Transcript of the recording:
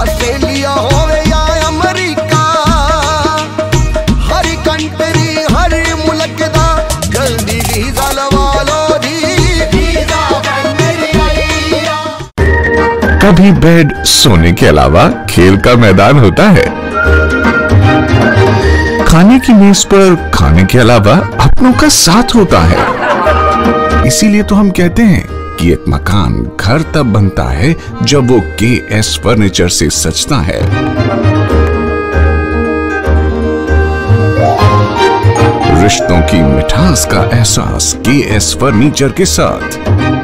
Australia या हर country, हर मुल्क दा जल्दी वीज़ा लवा लो कभी बेड सोने के अलावा खेल का मैदान होता है। खाने की मेज पर खाने के अलावा अपनों का साथ होता है। इसीलिए तो हम कहते हैं कि एक मकान घर तब बनता है जब वो के एस फर्नीचर से सचता है। रिश्तों की मिठास का एहसास के एस फर्नीचर के साथ।